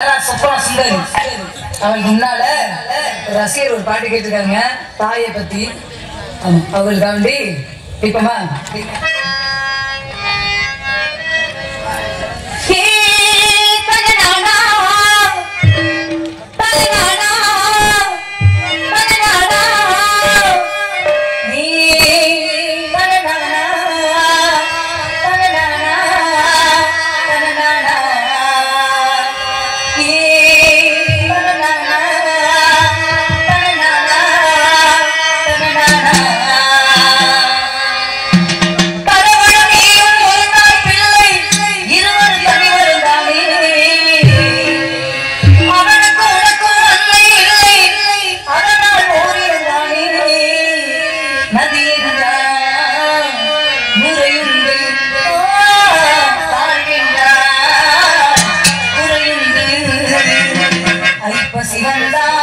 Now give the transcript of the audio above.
சொப்பனா சுந்தரி அவங்களுக்கு முன்னால ஒரு ரசிகர் ஒரு பாட்டு கேட்டிருக்காங்க தாயை பத்தி. ஆமா, அவங்களுக்காண்டி இப்பமா ಗಂಗಾ